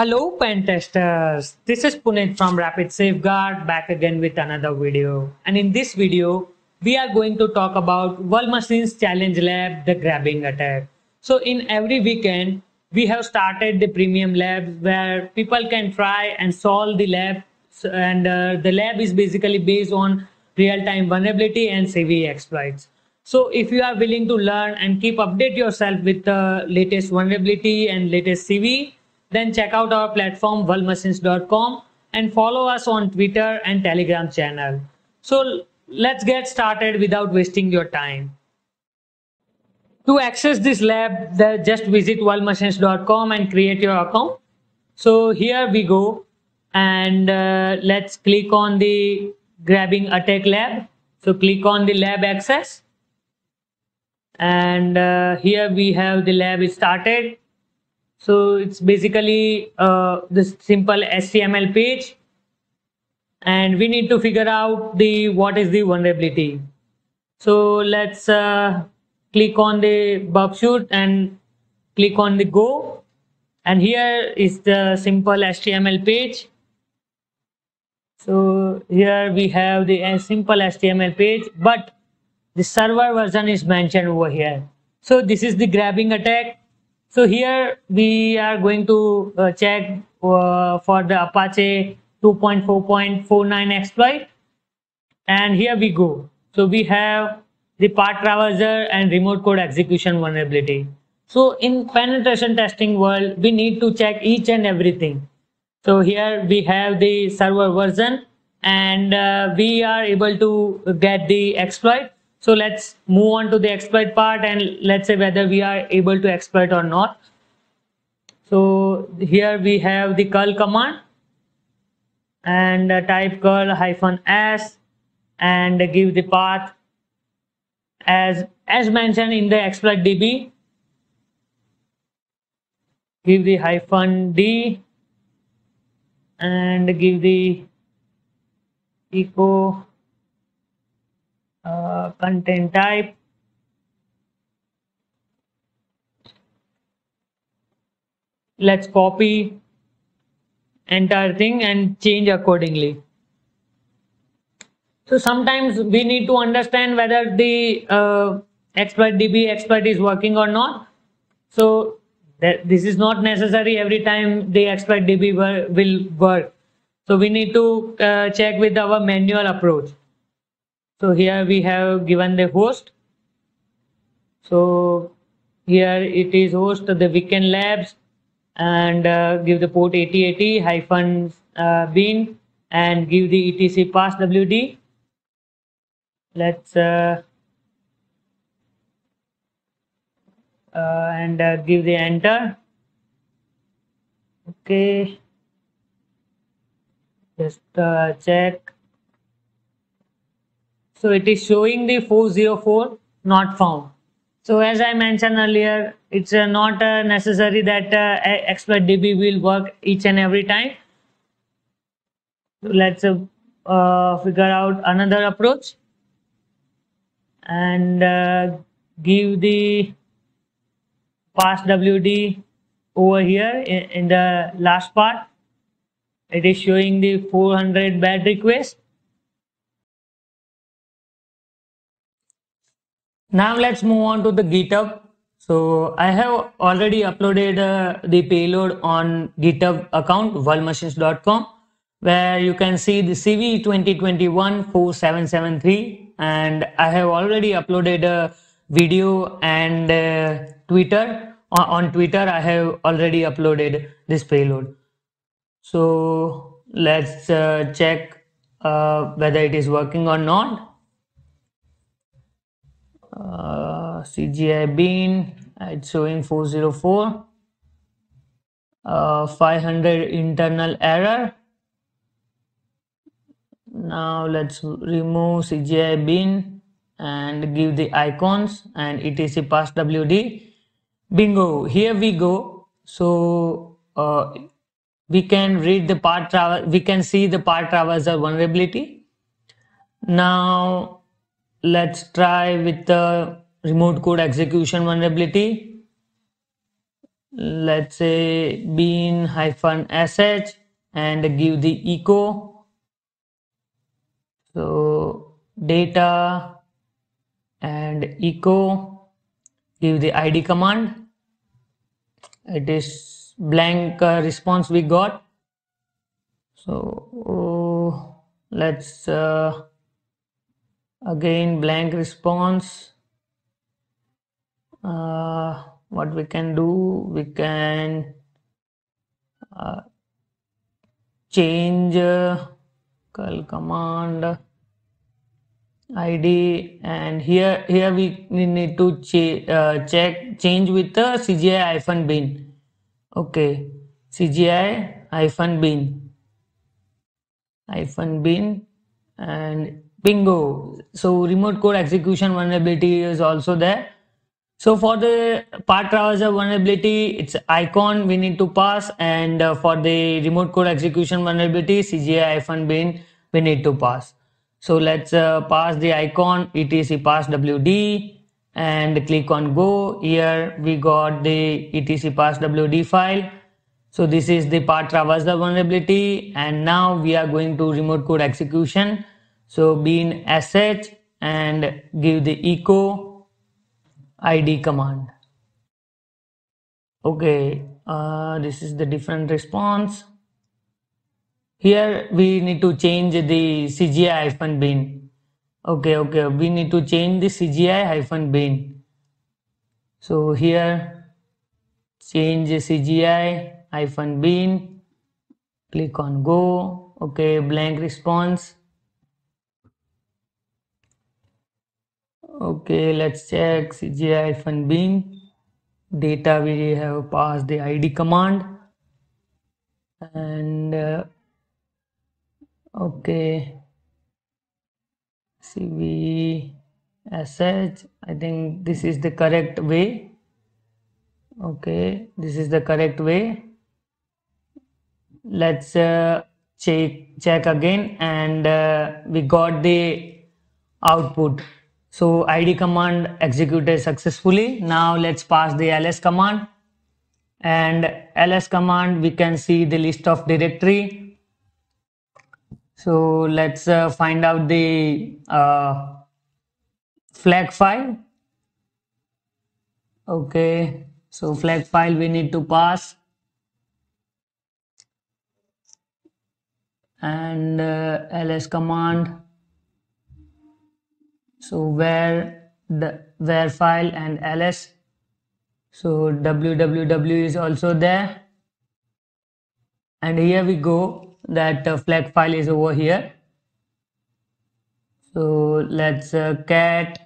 Hello, pen testers. This is Puneet from Rapid Safeguard back again with another video. And in this video, we are going to talk about World Machines Challenge Lab, the grabbing attack. So in every weekend, we have started the premium labs where people can try and solve the lab. And uh, the lab is basically based on real-time vulnerability and CV exploits. So if you are willing to learn and keep update yourself with the latest vulnerability and latest CV, then check out our platform worldmachines.com and follow us on Twitter and Telegram channel. So let's get started without wasting your time. To access this lab, just visit worldmachines.com and create your account. So here we go and uh, let's click on the grabbing attack lab. So click on the lab access and uh, here we have the lab started so it's basically uh, this simple html page. And we need to figure out the what is the vulnerability. So let's uh, click on the bug shoot and click on the go. And here is the simple html page. So here we have the uh, simple html page but the server version is mentioned over here. So this is the grabbing attack so here we are going to uh, check uh, for the apache 2.4.49 exploit. And here we go. So we have the path traverser and remote code execution vulnerability. So in penetration testing world we need to check each and everything. So here we have the server version and uh, we are able to get the exploit so let's move on to the exploit part and let's say whether we are able to exploit or not. So here we have the curl command and uh, type curl hyphen s and give the path as as mentioned in the exploit db give the hyphen d and give the echo uh, content type. Let's copy entire thing and change accordingly. So sometimes we need to understand whether the uh, exploit db exploit is working or not. So this is not necessary every time the exploit db will work. So we need to uh, check with our manual approach so here we have given the host. So here it is host the weekend labs and uh, give the port 8080 hyphen uh, bean and give the etc pass wd let's uh, uh and uh, give the enter. Okay. Just uh, check so it is showing the 404 not found. So as I mentioned earlier, it's uh, not uh, necessary that uh, exploit DB will work each and every time. So let's uh, uh, figure out another approach and uh, give the pass WD over here in, in the last part. It is showing the 400 bad request Now let's move on to the GitHub. So I have already uploaded uh, the payload on GitHub account worldmachines.com where you can see the CV 2021 4773 and I have already uploaded a video and uh, Twitter on, on Twitter I have already uploaded this payload. So let's uh, check uh, whether it is working or not uh, CGI bean it's showing 404 uh, 500 internal error. Now let's remove CGI bean and give the icons and etc pass WD bingo here we go. So uh, we can read the part we can see the part traverser vulnerability. Now let's try with the remote code execution vulnerability. Let's say bean hyphen sh and give the echo. So data and echo give the id command. It is blank uh, response we got. So oh, let's uh, again blank response. Uh, what we can do we can uh, change uh, command id and here here we, need to ch uh, check change with the cgi hyphen bin. Okay. Cgi hyphen bin. Hyphen bin and bingo so remote code execution vulnerability is also there so for the part traverser vulnerability, it's icon we need to pass and uh, for the remote code execution vulnerability, CGI-bin we need to pass. So let's uh, pass the icon etc pass wd and click on go. Here we got the etc pass wd file. So this is the part traverser vulnerability and now we are going to remote code execution. So bean sh and give the echo id command. Okay uh, this is the different response. Here we need to change the cgi hyphen bin. Okay okay we need to change the cgi hyphen bin. So here change cgi hyphen bin. Click on go. Okay blank response okay let's check cgi bin data we have passed the id command. And uh, okay. Cv sh i think this is the correct way. Okay this is the correct way. Let's uh, check check again and uh, we got the output so id command executed successfully. Now let's pass the ls command and ls command we can see the list of directory. So let's uh, find out the uh, flag file. Okay, so flag file we need to pass and uh, ls command so where the where file and ls. So www is also there. And here we go that uh, flag file is over here. So let's uh, cat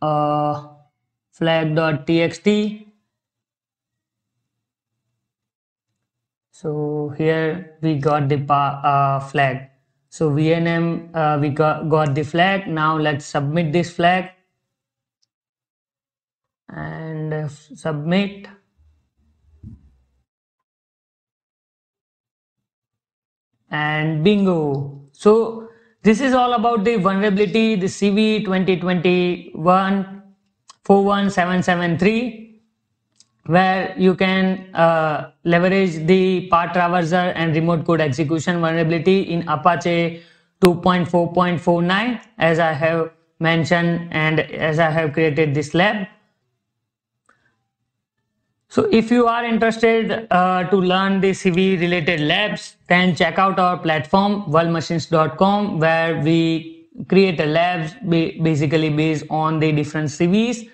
uh, flag.txt so here we got the uh, flag so VNM, uh, we got, got the flag. Now let's submit this flag and uh, submit. And bingo. So this is all about the vulnerability, the CV 2021 41773 where you can uh, leverage the part traverser and remote code execution vulnerability in Apache 2.4.49 as I have mentioned and as I have created this lab. So if you are interested uh, to learn the CV related labs, then check out our platform worldmachines.com where we create a labs basically based on the different CVs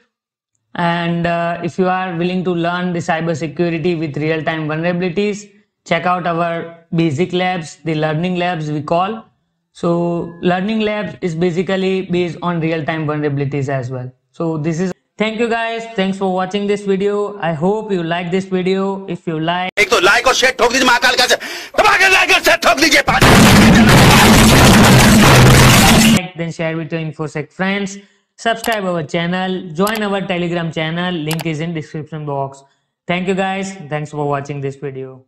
and uh, if you are willing to learn the cybersecurity with real-time vulnerabilities, check out our basic labs, the learning labs we call. So learning labs is basically based on real-time vulnerabilities as well. So this is thank you guys thanks for watching this video i hope you like this video if you like एक तो like और share ठोक दीजिए महाकाल का दबा के like और share ठोक दीजिए then share with your infosec friends subscribe our channel join our telegram channel link is in description box. Thank you guys. Thanks for watching this video